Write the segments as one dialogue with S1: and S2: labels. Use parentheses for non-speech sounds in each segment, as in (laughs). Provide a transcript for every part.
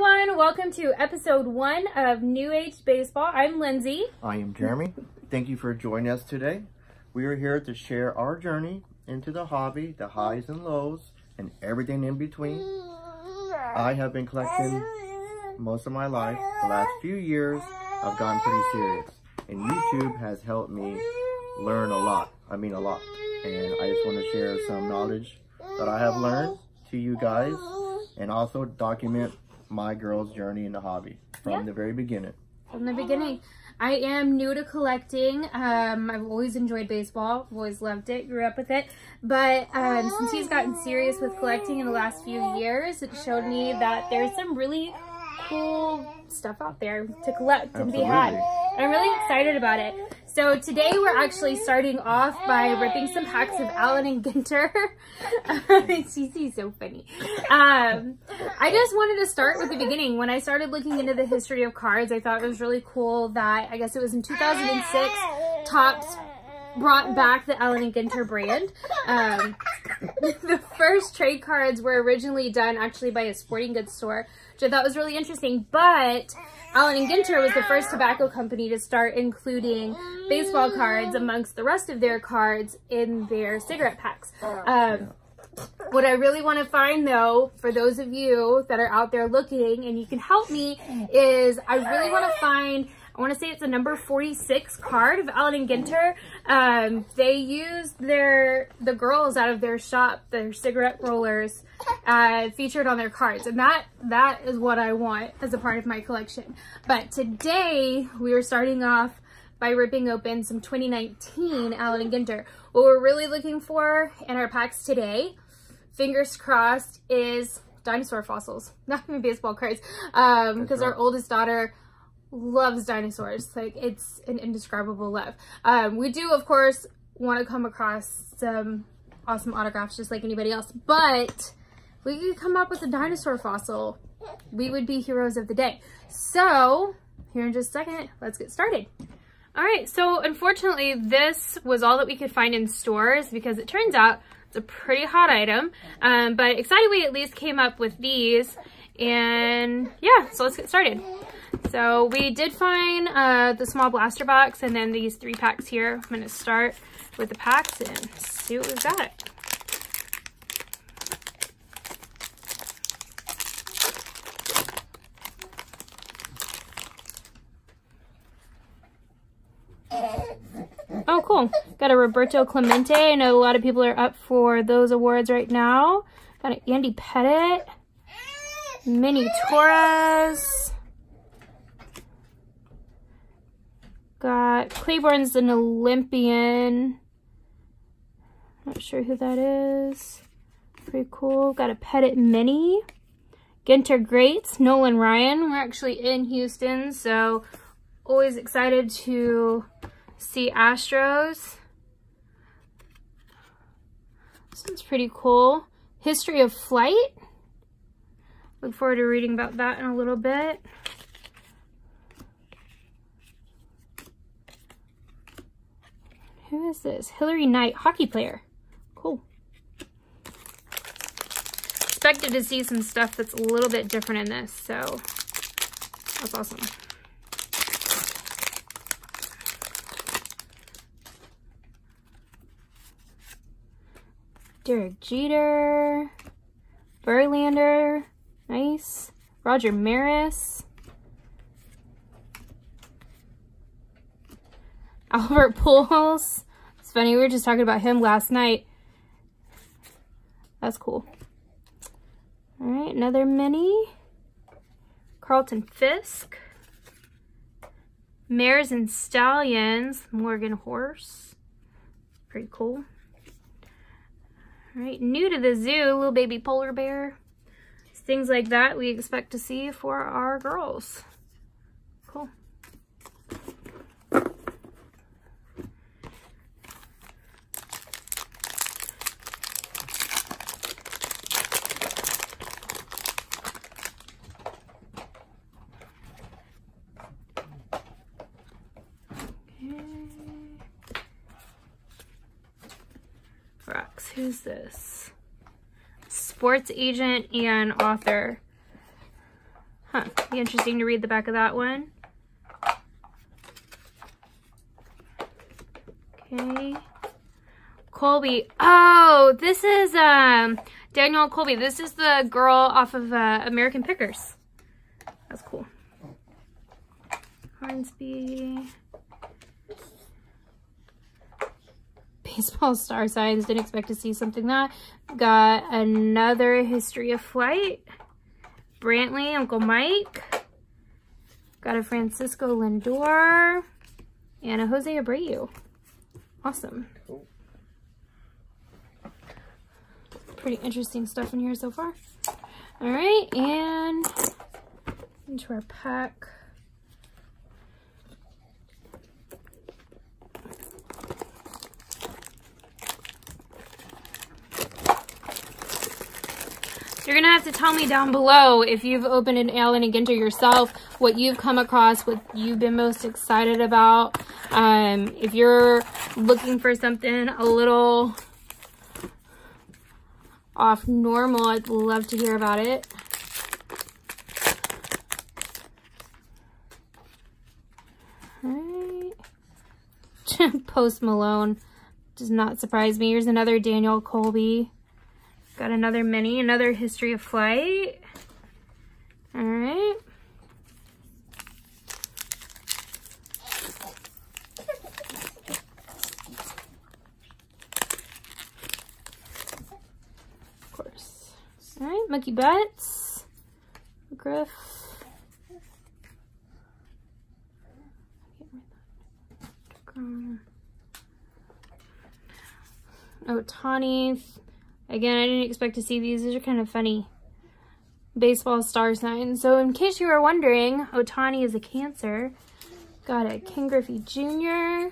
S1: everyone. Welcome to episode one of New Age Baseball. I'm Lindsay.
S2: I am Jeremy. Thank you for joining us today. We are here to share our journey into the hobby, the highs and lows, and everything in between. I have been collecting most of my life. The last few years, I've gotten pretty serious. And YouTube has helped me learn a lot. I mean a lot. And I just want to share some knowledge that I have learned to you guys and also document my girl's journey in the hobby from
S1: Yeah.
S2: the very beginning.
S1: From the beginning, I am new to collecting. Um, I've always enjoyed baseball, I've always loved it, grew up with it. But um, since he's gotten serious with collecting in the last few years, it showed me that there's some really cool stuff out there to collect and be had. And I'm really excited about it. So today we're actually starting off by ripping some packs of Allen and Ginter. (laughs) Cece's so funny. Um, I just wanted to start with the beginning. When I started looking into the history of cards, I thought it was really cool that, I guess it was in 2006, Topps brought back the Allen and Ginter brand. Um, (laughs) the first trade cards were originally done actually by a sporting goods store, which I thought was really interesting. But Allen and Ginter was the first tobacco company to start including baseball cards amongst the rest of their cards in their cigarette packs. Um, what I really want to find though, for those of you that are out there looking and you can help me, is I really want to find, I want to say it's a number 46 card of Allen and Ginter. Um, they used their, the girls out of their shop, their cigarette rollers, uh, featured on their cards. And that, that is what I want as a part of my collection. But today we are starting off by ripping open some 2019 Allen and Ginter. What we're really looking for in our packs today, fingers crossed, is dinosaur fossils, (laughs) not even baseball cards, um, because our oldest daughter loves dinosaurs. Like it's an indescribable love. Um, we do, of course, want to come across some awesome autographs just like anybody else, but if we could come up with a dinosaur fossil, we would be heroes of the day. So here in just a second, let's get started. All right, so unfortunately, this was all that we could find in stores because it turns out it's a pretty hot item. Um, but excited we at least came up with these. And yeah, so let's get started. So we did find uh, the small blaster box and then these three packs here. I'm going to start with the packs and see what we've got. Oh, cool. Got a Roberto Clemente. I know a lot of people are up for those awards right now. Got an Andy Pettitte. Minnie Torres. Got Claiborne's an Olympian. Not sure who that is. Pretty cool. Got a Pettitte Mini. Ginter Greats, Nolan Ryan. We're actually in Houston, so always excited to see Astros. This one's pretty cool. History of Flight. Look forward to reading about that in a little bit. Who is this? Hilary Knight, hockey player. Cool. Expected to see some stuff that's a little bit different in this, so that's awesome. Derek Jeter, Verlander, nice. Roger Maris, Albert Pujols. It's funny, we were just talking about him last night. That's cool. All right, another mini. Carlton Fisk. Mares and Stallions, Morgan Horse. Pretty cool. All right, new to the zoo, little baby polar bear. Things like that we expect to see for our girls. Cool. Who's this? Sports agent and author. Huh, be interesting to read the back of that one. Okay. Colby. Oh, this is um Danielle Colby. This is the girl off of uh, American Pickers. That's cool. Hornsby. Baseball star signs. Didn't expect to see something that. Got another History of Flight. Brantley, Uncle Mike. Got a Francisco Lindor. And a Jose Abreu. Awesome. Pretty interesting stuff in here so far. All right, and into our pack. You're going to have to tell me down below if you've opened an Allen and Ginter yourself, what you've come across, what you've been most excited about. Um, if you're looking for something a little off normal, I'd love to hear about it. (laughs) Post Malone does not surprise me. Here's another Daniel Colby. Got another mini, another History of Flight. All right. Of course. All right, Mookie Betts. Griff. Oh, Tawny. Again, I didn't expect to see these. These are kind of funny. Baseball star signs. So in case you were wondering, Ohtani is a Cancer. Got a Ken Griffey Jr.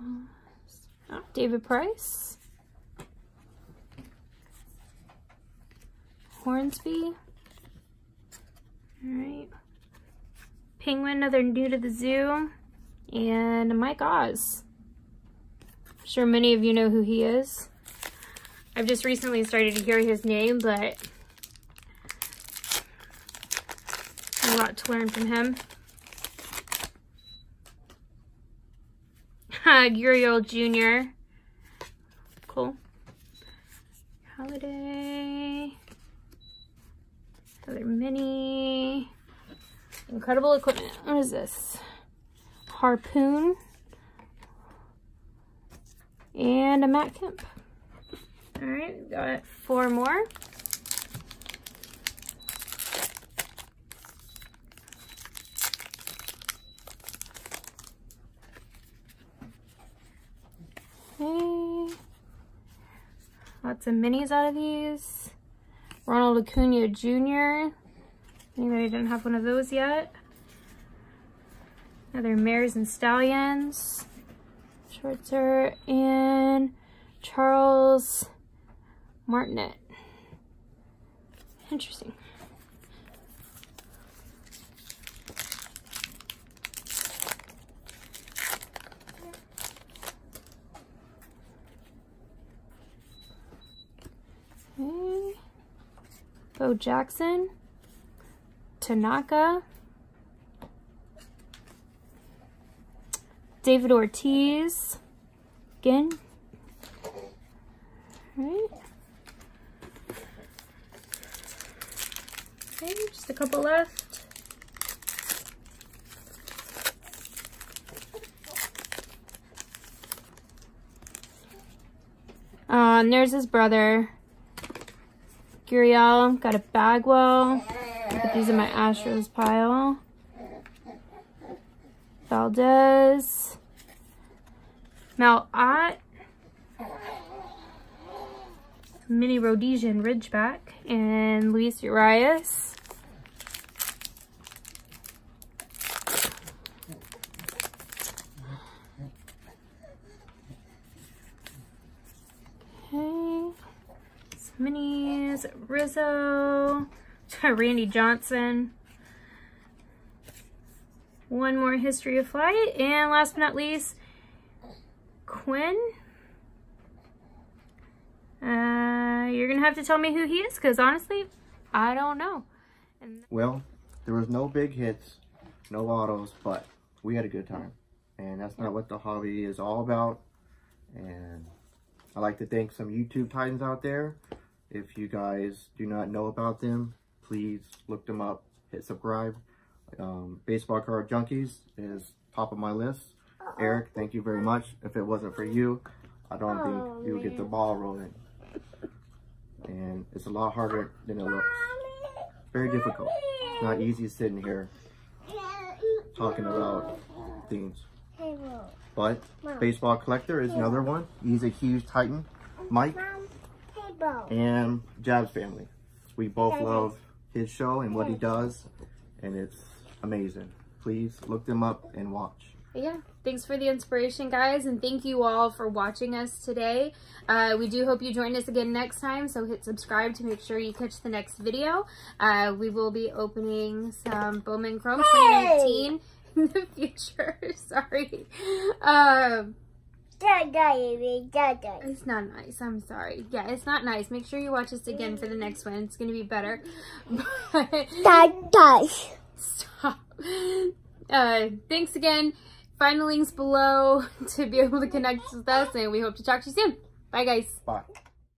S1: Oh, uh, David Price. Hornsby. All right. Penguin, another new to the zoo. And Mike Oz. I'm sure many of you know who he is. I've just recently started to hear his name, but a lot to learn from him. (laughs) Gurriel Jr. Cool. Holiday. Another mini. Incredible equipment. What is this? Harpoon. And a Matt Kemp. All right, got four more. Okay. Lots of minis out of these. Ronald Acuna Jr. Anybody didn't have one of those yet? Another Mares and Stallions. Schwartzer and Charles Martinet. Interesting. Okay. Jackson. Tanaka. David Ortiz. Again. Alright. Okay, just a couple left. Uh, and there's his brother. Gurriel, got a Bagwell. Put these in my Astros pile. Valdez. Mel Ott. Mini Rhodesian Ridgeback. And Luis Urias. Okay. Some minis. Rizzo. (laughs) Randy Johnson. one more history of flight. And last but not least, Quinn. Uh, you're gonna have to tell me who he is, because honestly, I don't know.
S2: And well, there was no big hits, no autos, but we had a good time. And that's not what the hobby is all about. And I'd like to thank some YouTube titans out there. If you guys do not know about them, please look them up, hit subscribe. Um, Baseball Card Junkies is top of my list. Eric, thank you very much. If it wasn't for you, I don't think you would get the ball rolling. And it's a lot harder than it looks. Very difficult. It's not easy sitting here talking about things. But Baseball Collector is another one. He's a huge Titan. Mike and Jabs family. We both love his show and what he does. And it's amazing. Please look them up and watch
S1: yeah, thanks for the inspiration, guys, and thank you all for watching us today. Uh, we do hope you join us again next time, so hit subscribe to make sure you catch the next video. Uh, we will be opening some Bowman Chrome 2019 in the (laughs) future. (laughs) Sorry. Um, it's not nice. I'm sorry. Yeah, it's not nice. Make sure you watch this again for the next one. It's going to be better. (laughs) Stop. Uh, thanks again. Find the links below (laughs) to be able to connect with us, and we hope to talk to you soon. Bye, guys.
S2: Bye.